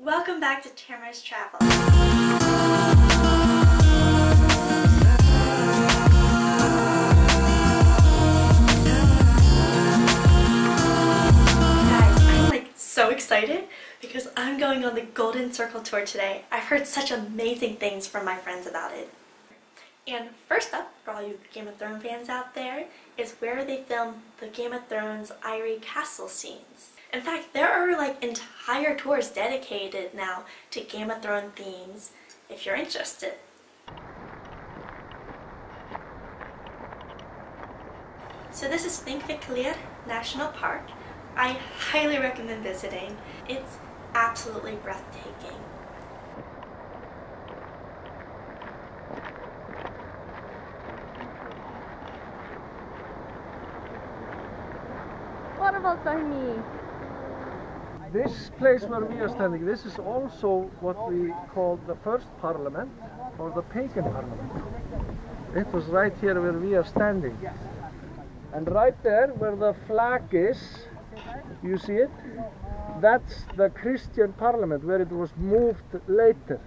Welcome back to Tamera's Travel. Guys, I'm like so excited because I'm going on the Golden Circle tour today. I've heard such amazing things from my friends about it. And first up, for all you Game of Thrones fans out there, is where they filmed the Game of Thrones Eyrie Castle scenes. In fact, there are like entire tours dedicated now to Game of Thrones themes if you're interested. So this is Thingvellir National Park. I highly recommend visiting. It's absolutely breathtaking. Waterfalls by me. This place where we are standing, this is also what we call the first parliament, or the pagan parliament. It was right here where we are standing. And right there, where the flag is, you see it? That's the Christian parliament, where it was moved later.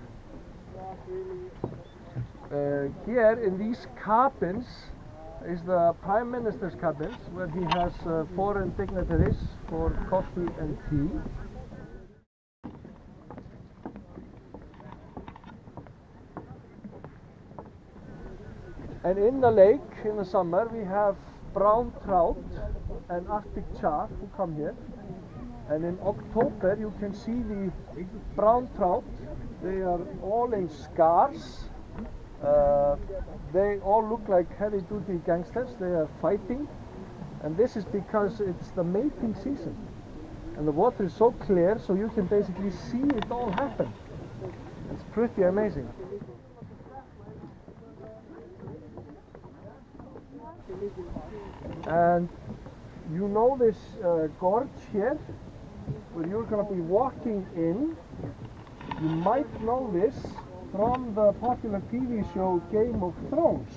Uh, here in these cabins is the Prime Minister's cabins, where he has uh, foreign dignitaries for coffee and tea. And in the lake in the summer we have brown trout and arctic char who come here. And in October you can see the brown trout. They are all in scars. Uh, they all look like heavy duty gangsters. They are fighting. And this is because it's the mating season. And the water is so clear so you can basically see it all happen. It's pretty amazing. And you know this uh, gorge here, where you're going to be walking in. You might know this from the popular TV show Game of Thrones.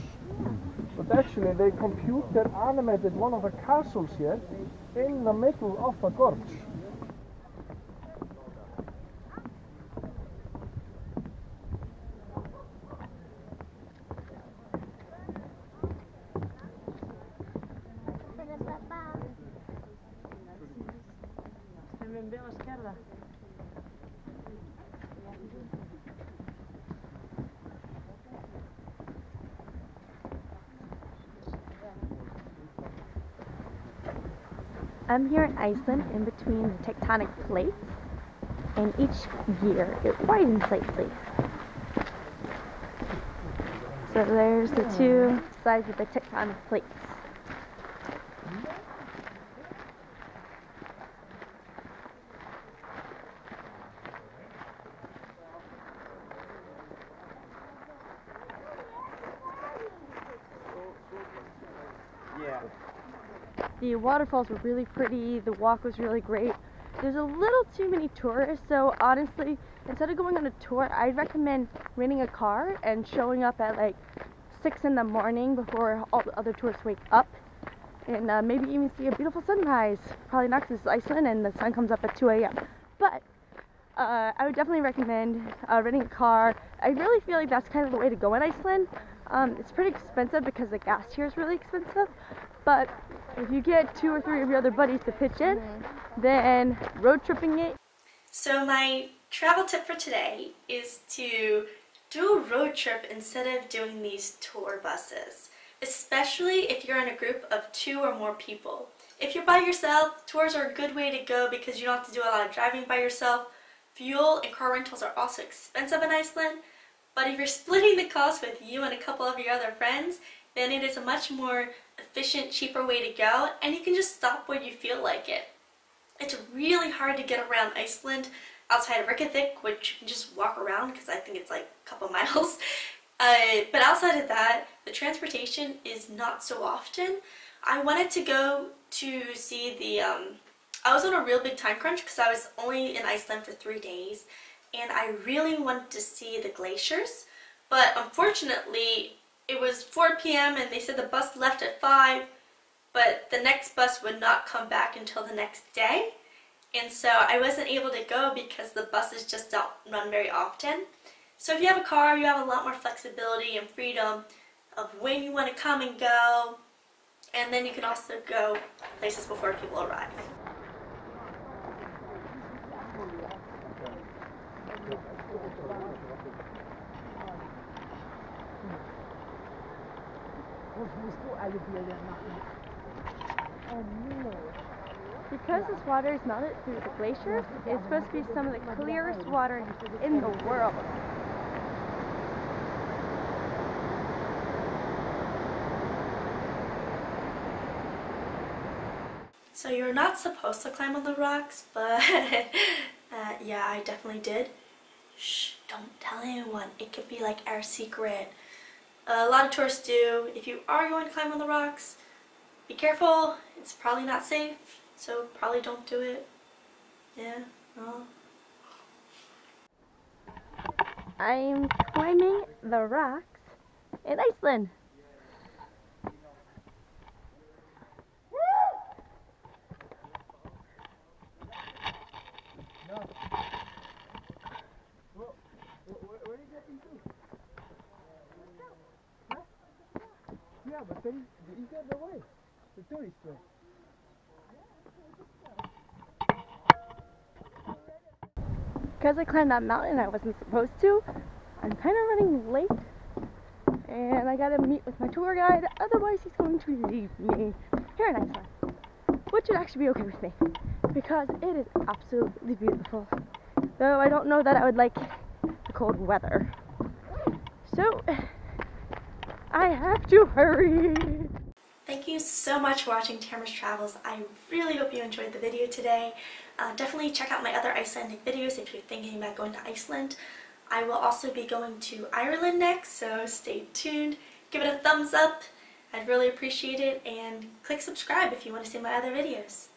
But actually they computer animated one of the castles here in the middle of the gorge. I'm here in Iceland in between the tectonic plates, and each year it widens slightly. So there's the two sides of the tectonic plates. The waterfalls were really pretty, the walk was really great. There's a little too many tourists, so honestly, instead of going on a tour, I'd recommend renting a car and showing up at like 6 in the morning before all the other tourists wake up. And uh, maybe even see a beautiful sunrise. Probably not because it's Iceland and the sun comes up at 2 a.m. But uh, I would definitely recommend uh, renting a car. I really feel like that's kind of the way to go in Iceland. Um, it's pretty expensive because the gas here is really expensive. But if you get two or three of your other buddies to pitch in, then road tripping it. So my travel tip for today is to do a road trip instead of doing these tour buses, especially if you're in a group of two or more people. If you're by yourself, tours are a good way to go because you don't have to do a lot of driving by yourself. Fuel and car rentals are also expensive in Iceland, but if you're splitting the cost with you and a couple of your other friends, then it is a much more efficient, cheaper way to go, and you can just stop when you feel like it. It's really hard to get around Iceland outside of Reykjavik, which you can just walk around because I think it's like a couple miles. Uh, but outside of that, the transportation is not so often. I wanted to go to see the, um, I was on a real big time crunch because I was only in Iceland for three days and I really wanted to see the glaciers. But unfortunately, it was 4 p.m. and they said the bus left at 5, but the next bus would not come back until the next day. and so I wasn't able to go because the buses just don't run very often. So if you have a car, you have a lot more flexibility and freedom of when you want to come and go, and then you can also go places before people arrive. Because this water is melted through the glaciers, it's supposed to be some of the clearest water in the world. So you're not supposed to climb on the rocks, but uh, yeah, I definitely did. Shh, don't tell anyone. It could be like our secret. A lot of tourists do. If you are going to climb on the rocks, be careful. It's probably not safe, so probably don't do it. Yeah, well. I'm climbing the rocks in Iceland. But the way, the tourist way. Because I climbed that mountain I wasn't supposed to, I'm kind of running late. And I gotta meet with my tour guide, otherwise he's going to leave me here in Iceland. Which would actually be okay with me, because it is absolutely beautiful. Though I don't know that I would like the cold weather. So, I have to hurry. Thank you so much for watching Tamera's Travels. I really hope you enjoyed the video today. Uh, definitely check out my other Icelandic videos if you're thinking about going to Iceland. I will also be going to Ireland next, so stay tuned. Give it a thumbs up. I'd really appreciate it. And click subscribe if you want to see my other videos.